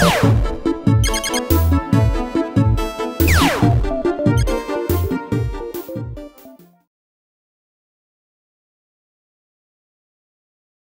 you